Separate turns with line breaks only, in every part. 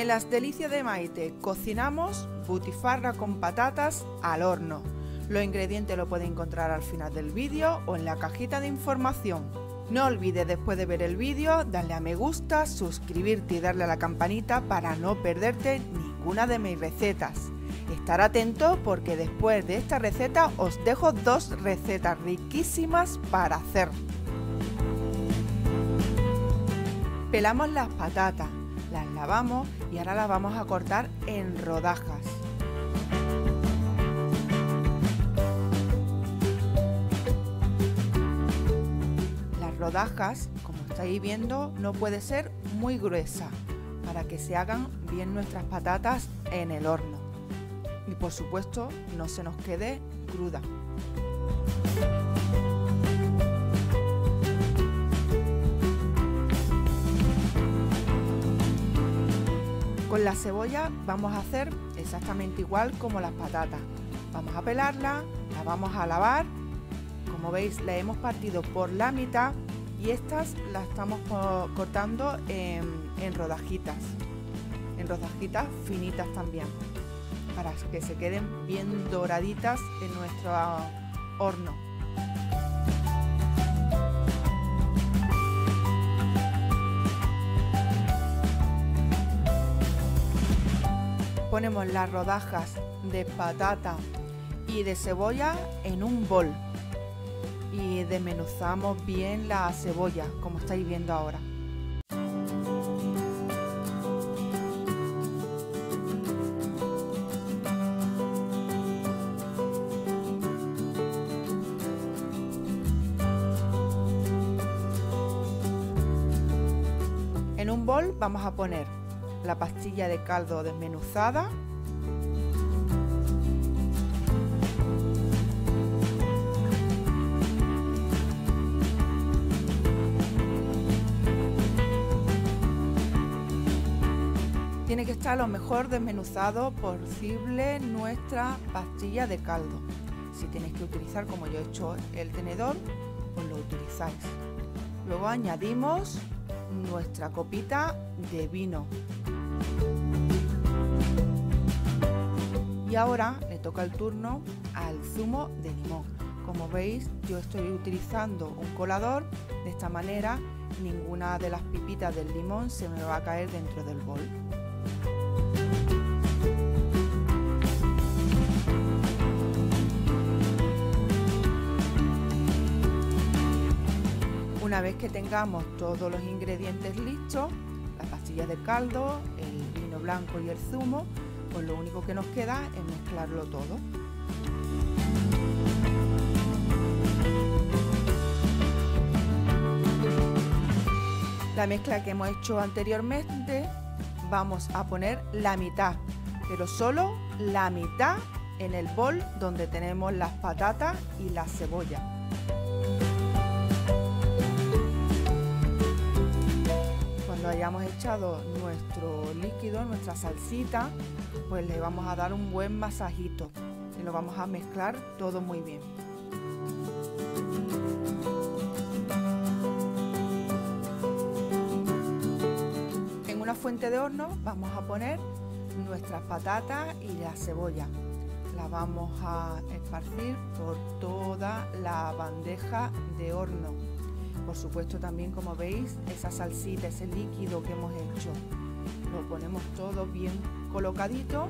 En las delicias de Maite cocinamos butifarra con patatas al horno. Los ingredientes lo pueden encontrar al final del vídeo o en la cajita de información. No olvides después de ver el vídeo darle a me gusta, suscribirte y darle a la campanita para no perderte ninguna de mis recetas. Estar atento porque después de esta receta os dejo dos recetas riquísimas para hacer. Pelamos las patatas, las lavamos y ahora las vamos a cortar en rodajas. Las rodajas, como estáis viendo, no puede ser muy gruesa para que se hagan bien nuestras patatas en el horno. Y por supuesto no se nos quede cruda. Con la cebolla vamos a hacer exactamente igual como las patatas. Vamos a pelarla, la vamos a lavar. Como veis la hemos partido por la mitad y estas las estamos cortando en, en rodajitas. En rodajitas finitas también. Para que se queden bien doraditas en nuestro horno. Ponemos las rodajas de patata y de cebolla en un bol y desmenuzamos bien la cebolla como estáis viendo ahora. En un bol vamos a poner la pastilla de caldo desmenuzada, Tiene que estar lo mejor desmenuzado posible nuestra pastilla de caldo. Si tenéis que utilizar, como yo he hecho, el tenedor, pues lo utilizáis. Luego añadimos nuestra copita de vino. Y ahora le toca el turno al zumo de limón. Como veis yo estoy utilizando un colador, de esta manera ninguna de las pipitas del limón se me va a caer dentro del bol. Una vez que tengamos todos los ingredientes listos, la pastilla de caldo, el vino blanco y el zumo, pues lo único que nos queda es mezclarlo todo. La mezcla que hemos hecho anteriormente vamos a poner la mitad, pero solo la mitad en el bol donde tenemos las patatas y la cebolla. Hayamos echado nuestro líquido, nuestra salsita, pues le vamos a dar un buen masajito y lo vamos a mezclar todo muy bien. En una fuente de horno vamos a poner nuestras patatas y la cebolla. La vamos a esparcir por toda la bandeja de horno. Por supuesto también como veis esa salsita, ese líquido que hemos hecho. Lo ponemos todo bien colocadito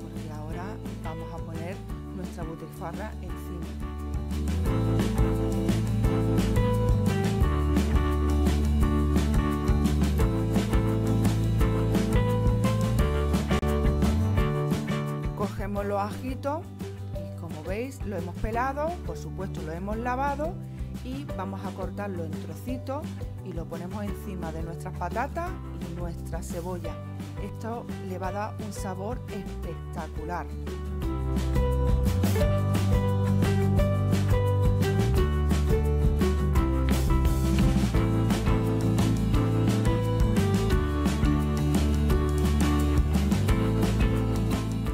porque ahora vamos a poner nuestra butifarra encima. Cogemos los ajitos y como veis lo hemos pelado, por supuesto lo hemos lavado y vamos a cortarlo en trocitos y lo ponemos encima de nuestras patatas y nuestra cebolla. Esto le va a dar un sabor espectacular.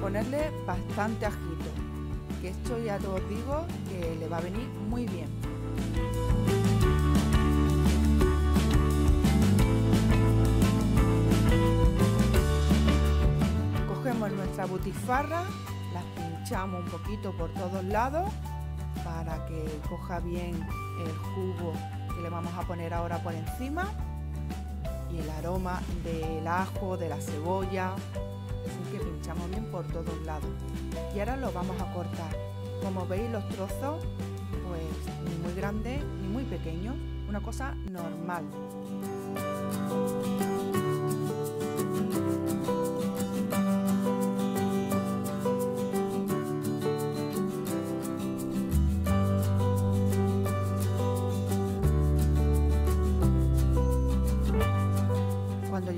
Ponerle bastante ajito, que esto ya os digo que le va a venir muy bien. Cogemos nuestra butifarra, las pinchamos un poquito por todos lados para que coja bien el jugo que le vamos a poner ahora por encima y el aroma del ajo, de la cebolla, así que pinchamos bien por todos lados. Y ahora lo vamos a cortar. Como veis los trozos, pues ni muy grandes ni muy pequeños, una cosa normal.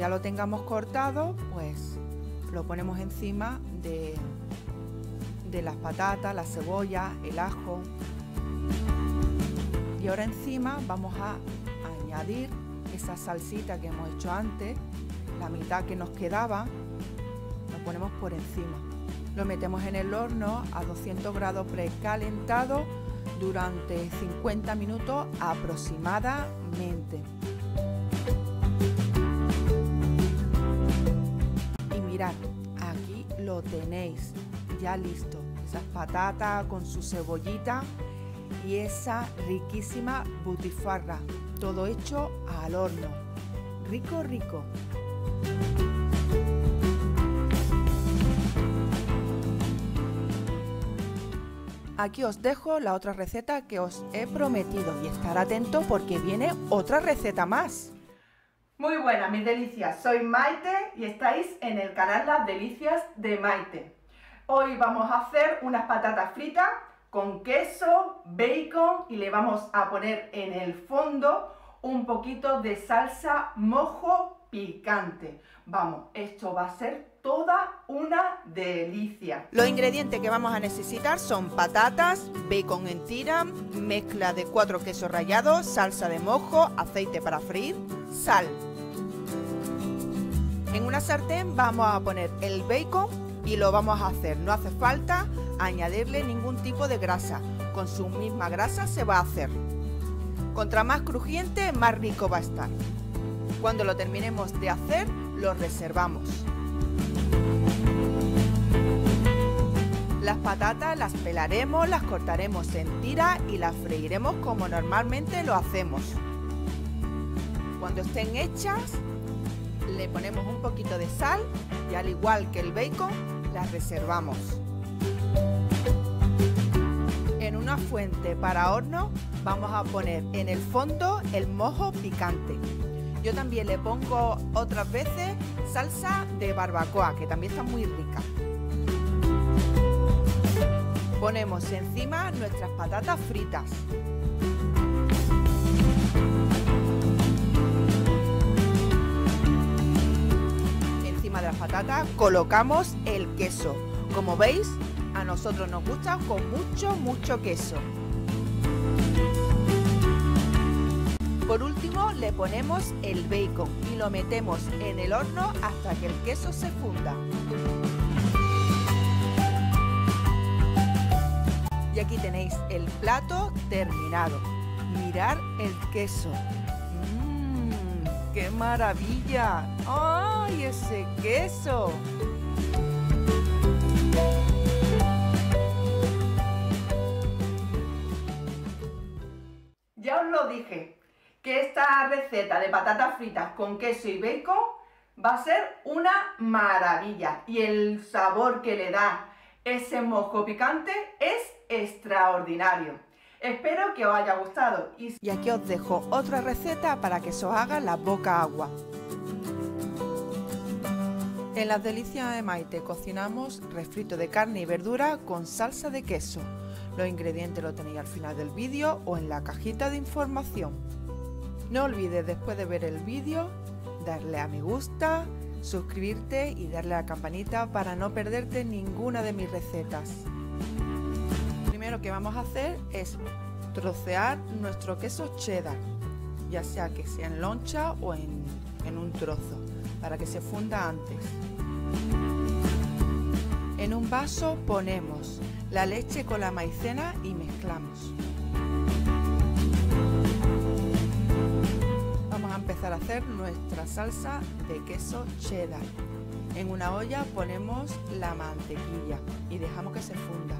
Ya lo tengamos cortado, pues lo ponemos encima de, de las patatas, la cebolla, el ajo. Y ahora encima vamos a añadir esa salsita que hemos hecho antes, la mitad que nos quedaba, lo ponemos por encima. Lo metemos en el horno a 200 grados precalentado durante 50 minutos aproximadamente. Mirad, aquí lo tenéis ya listo. Esas patatas con su cebollita y esa riquísima butifarra. Todo hecho al horno. Rico, rico. Aquí os dejo la otra receta que os he prometido y estar atento porque viene otra receta más.
Muy buenas, mis delicias. Soy Maite y estáis en el canal Las Delicias de Maite. Hoy vamos a hacer unas patatas fritas con queso, bacon y le vamos a poner en el fondo un poquito de salsa mojo picante. Vamos, esto va a ser toda una delicia.
Los ingredientes que vamos a necesitar son patatas, bacon en tira, mezcla de cuatro quesos rallados, salsa de mojo, aceite para freír, sal. En una sartén vamos a poner el bacon y lo vamos a hacer. No hace falta añadirle ningún tipo de grasa. Con su misma grasa se va a hacer. Contra más crujiente, más rico va a estar. Cuando lo terminemos de hacer, lo reservamos. Las patatas las pelaremos, las cortaremos en tira y las freiremos como normalmente lo hacemos. Cuando estén hechas, le ponemos un poquito de sal y al igual que el bacon, las reservamos. En una fuente para horno vamos a poner en el fondo el mojo picante. Yo también le pongo otras veces salsa de barbacoa, que también está muy rica. Ponemos encima nuestras patatas fritas. Colocamos el queso. Como veis, a nosotros nos gusta con mucho, mucho queso. Por último le ponemos el bacon y lo metemos en el horno hasta que el queso se funda. Y aquí tenéis el plato terminado. Mirar el queso. ¡Qué maravilla! ¡Ay, ese queso!
Ya os lo dije, que esta receta de patatas fritas con queso y bacon va a ser una maravilla. Y el sabor que le da ese mojo picante es extraordinario. Espero que os haya gustado.
Y aquí os dejo otra receta para que se os haga la boca agua. En las delicias de Maite cocinamos refrito de carne y verdura con salsa de queso. Los ingredientes los tenéis al final del vídeo o en la cajita de información. No olvides después de ver el vídeo darle a me gusta, suscribirte y darle a la campanita para no perderte ninguna de mis recetas lo que vamos a hacer es trocear nuestro queso cheddar, ya sea que sea en loncha o en, en un trozo, para que se funda antes. En un vaso ponemos la leche con la maicena y mezclamos. Vamos a empezar a hacer nuestra salsa de queso cheddar. En una olla ponemos la mantequilla y dejamos que se funda.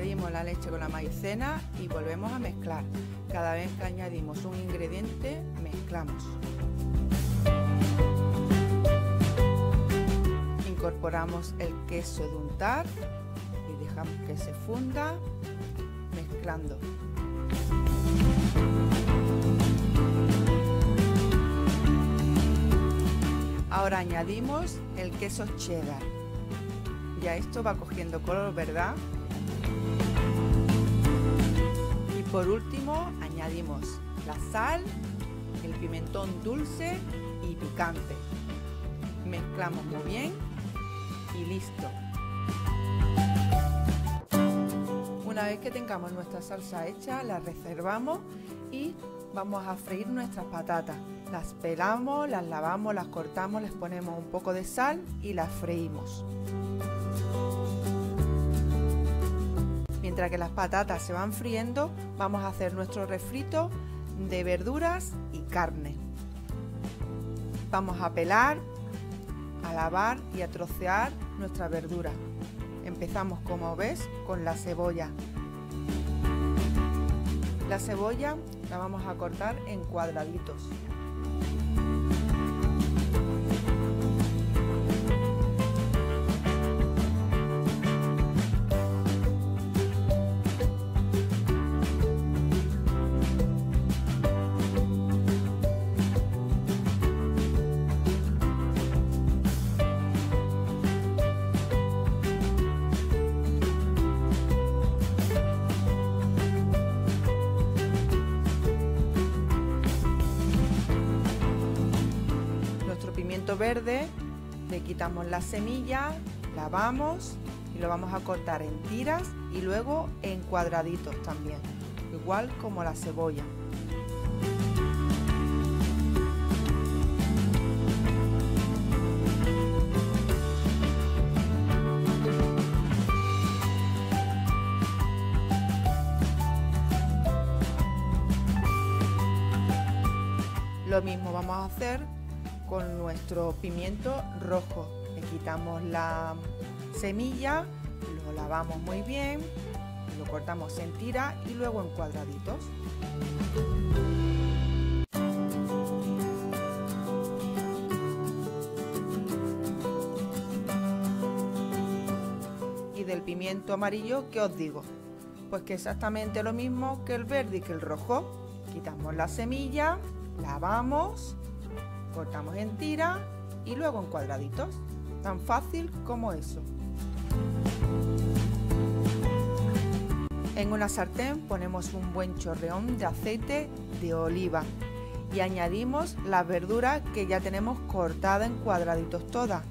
Añadimos la leche con la maicena y volvemos a mezclar. Cada vez que añadimos un ingrediente, mezclamos. Incorporamos el queso de untar y dejamos que se funda mezclando. Ahora añadimos el queso cheddar. Ya esto va cogiendo color, ¿verdad? Y por último añadimos la sal, el pimentón dulce y picante. Mezclamos muy bien y listo. Una vez que tengamos nuestra salsa hecha, la reservamos y vamos a freír nuestras patatas. Las pelamos, las lavamos, las cortamos, les ponemos un poco de sal y las freímos. Mientras que las patatas se van friendo, vamos a hacer nuestro refrito de verduras y carne. Vamos a pelar, a lavar y a trocear nuestra verdura. Empezamos, como ves, con la cebolla. La cebolla la vamos a cortar en cuadraditos. Verde, le quitamos la semilla, lavamos y lo vamos a cortar en tiras y luego en cuadraditos también, igual como la cebolla. Lo mismo vamos a hacer con nuestro pimiento rojo. Le quitamos la semilla, lo lavamos muy bien, lo cortamos en tira y luego en cuadraditos. Y del pimiento amarillo, ¿qué os digo? Pues que exactamente lo mismo que el verde y que el rojo. Quitamos la semilla, lavamos cortamos en tira y luego en cuadraditos. Tan fácil como eso. En una sartén ponemos un buen chorreón de aceite de oliva y añadimos las verduras que ya tenemos cortadas en cuadraditos todas.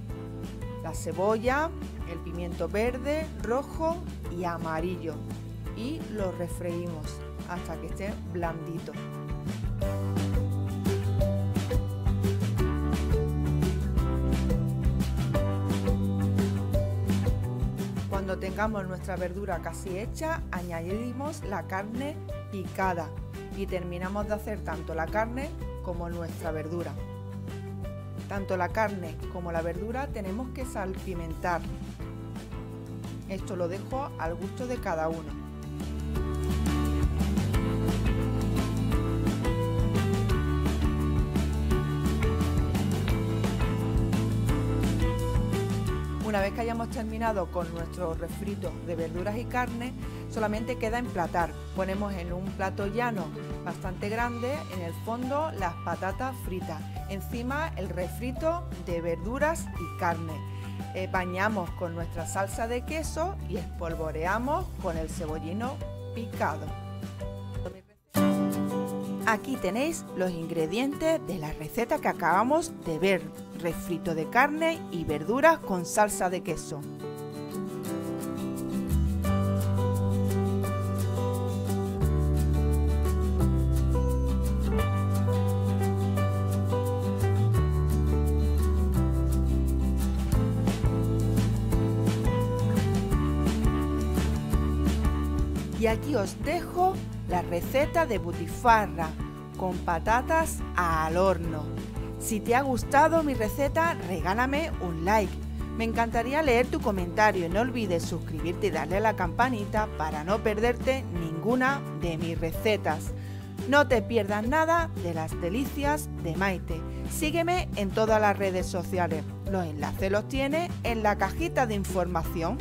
La cebolla, el pimiento verde, rojo y amarillo y lo refreímos hasta que esté blandito. Tengamos nuestra verdura casi hecha, añadimos la carne picada y terminamos de hacer tanto la carne como nuestra verdura. Tanto la carne como la verdura tenemos que salpimentar. Esto lo dejo al gusto de cada uno. Que hayamos terminado con nuestro refrito de verduras y carne, solamente queda emplatar. Ponemos en un plato llano bastante grande, en el fondo las patatas fritas, encima el refrito de verduras y carne. Eh, bañamos con nuestra salsa de queso y espolvoreamos con el cebollino picado. Aquí tenéis los ingredientes de la receta que acabamos de ver, refrito de carne y verduras con salsa de queso. Y aquí os dejo la receta de butifarra con patatas al horno. Si te ha gustado mi receta, regálame un like. Me encantaría leer tu comentario y no olvides suscribirte y darle a la campanita para no perderte ninguna de mis recetas. No te pierdas nada de las delicias de Maite. Sígueme en todas las redes sociales. Los enlaces los tienes en la cajita de información.